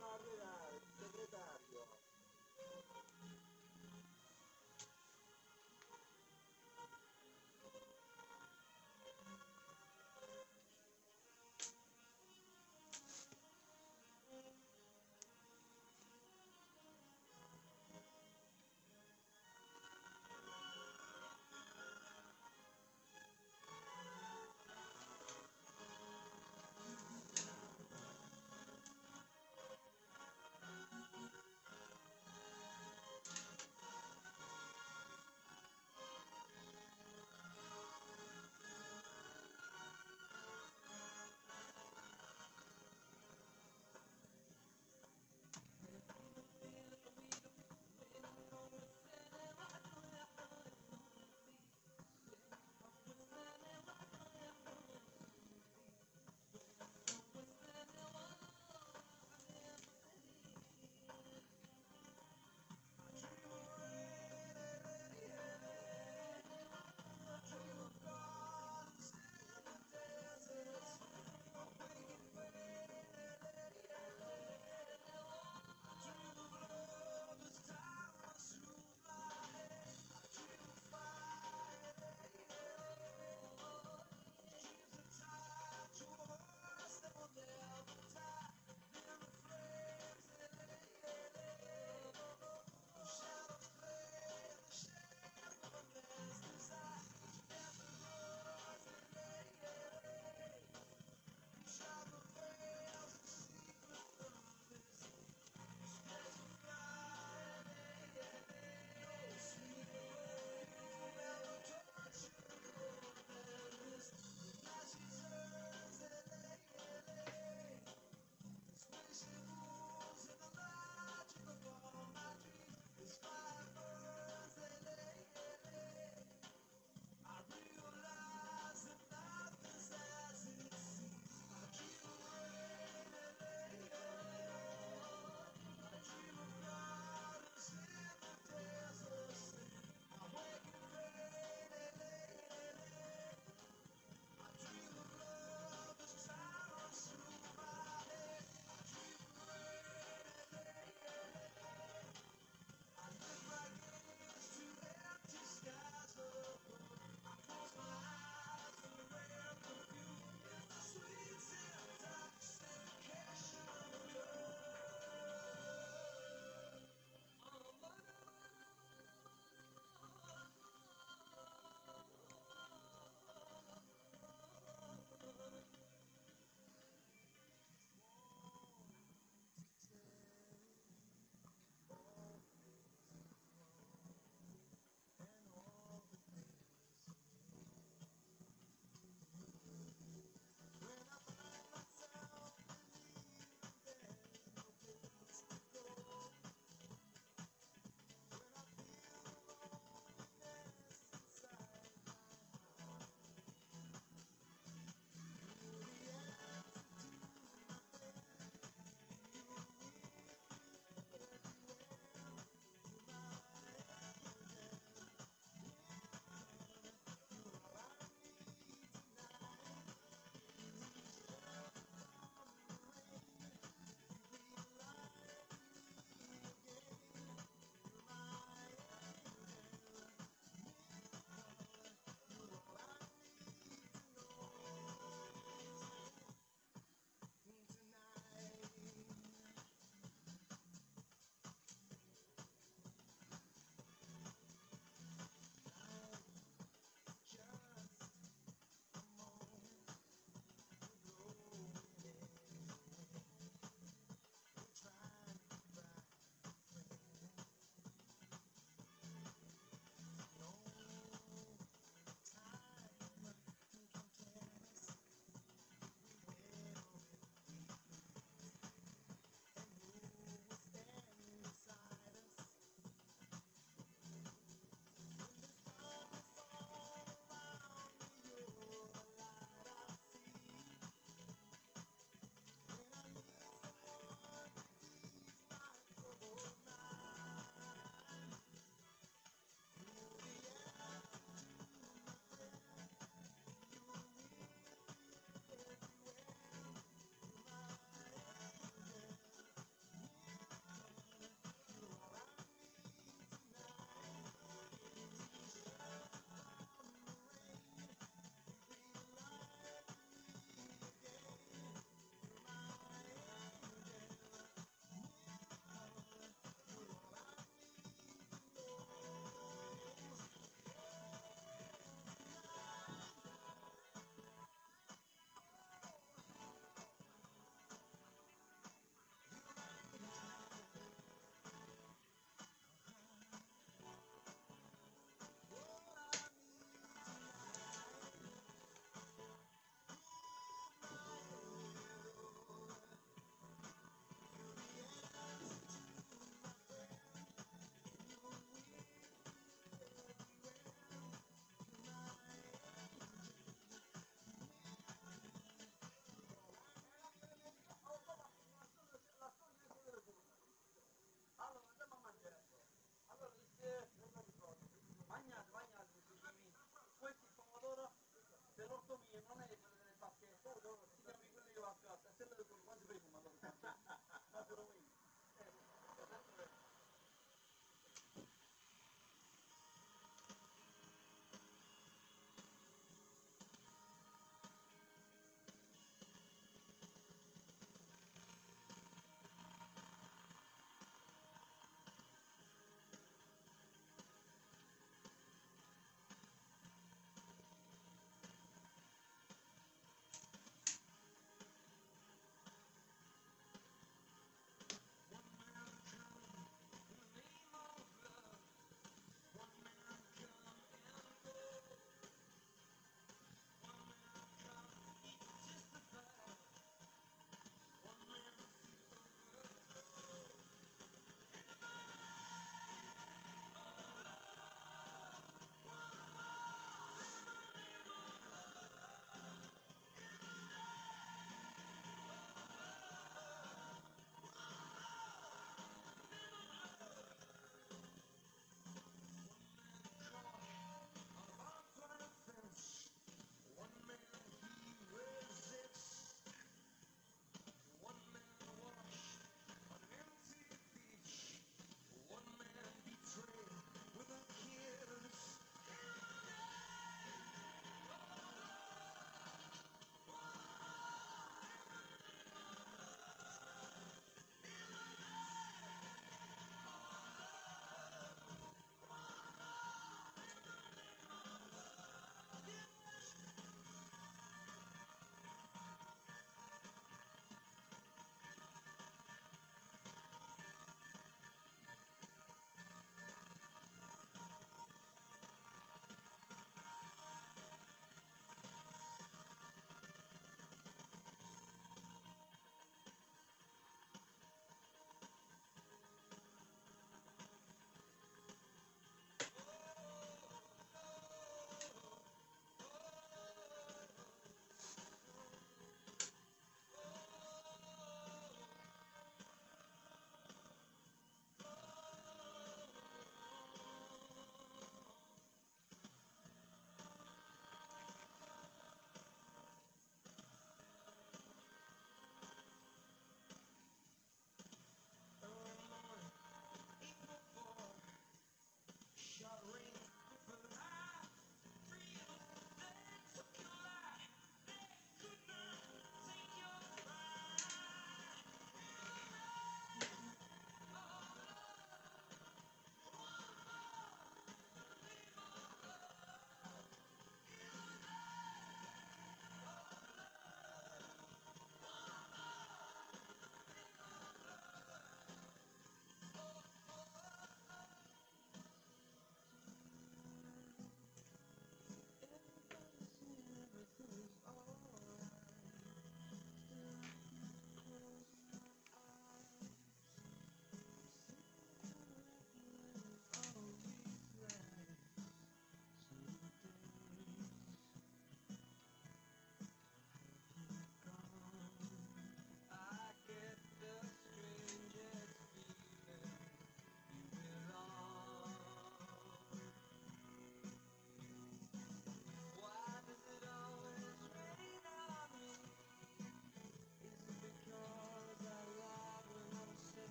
Gracias.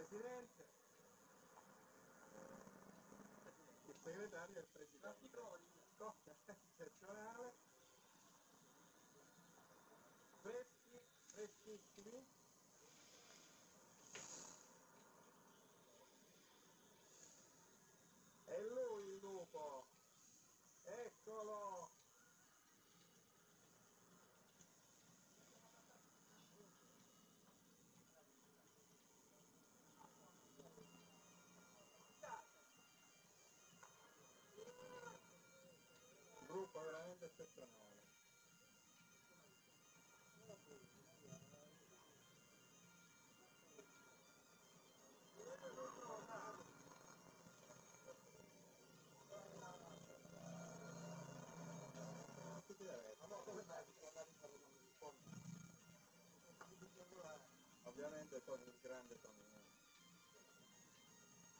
Presidente, il segretario e il presidente. Cosa eccezionale. Freschi, freschissimi. Sono il grande Tonino.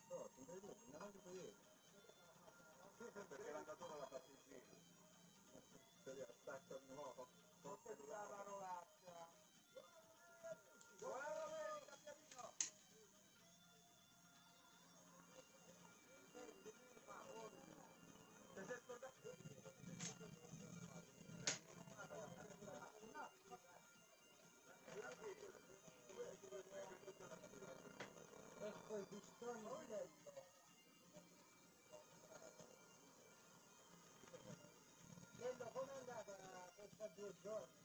Oh, sono dei due, mi hanno anche ieri. Perché l'ha fatto il giro. Se li attacca di nuovo. Non c'è I pistoni di letto. Bello, com'è andata questa due giorni?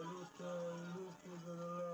Luta, luta, luta, luta,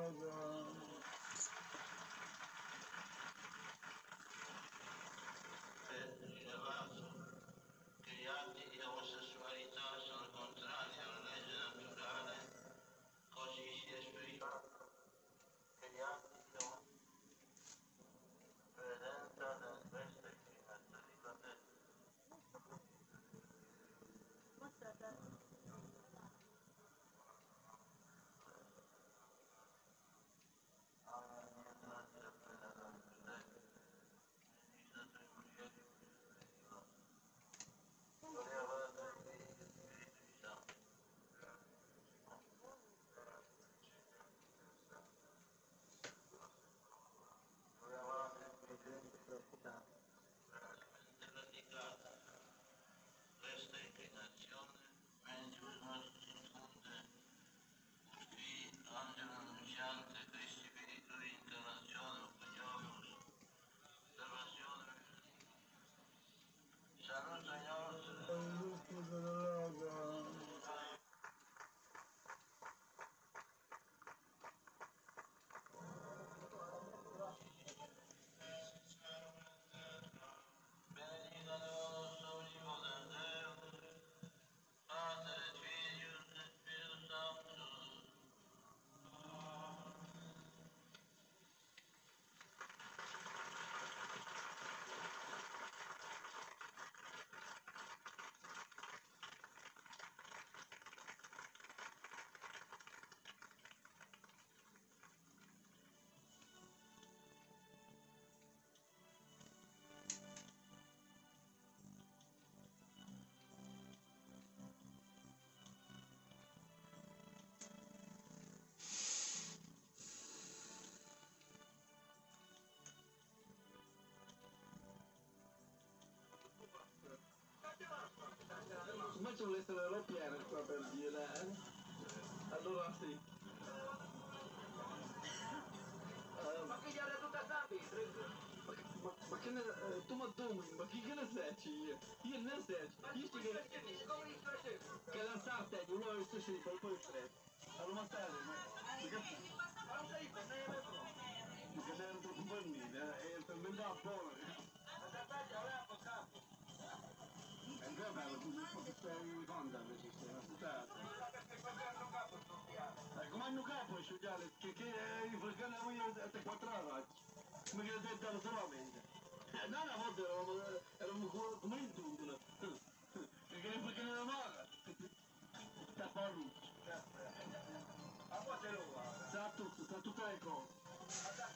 sulle strade piene qua per dire, eh? Allora sì. Eh, Ma che gli ha detto Tasabi? ma, ma, ma che ne... eh, tu ma dumi, ma chi che ne seci io? Ne seci. Ma Io tu sti che... li facevo? Che la sarte, uno è il stesso di poi poi tre. Allora ma stai, ma... Ma che fai? Ma non sei per me, ma no. Ma che ne ero troppo bambino, eh? É con Honda, Comando capo, ciudale, che, che in Foscana qui a 4 anni, come che ho detto solamente. No, una volta eravamo, eravamo come in dubito, perché in Foscana era maga. Sta paluccio. A quante lo va? Sa tutto, sa tutte le cose.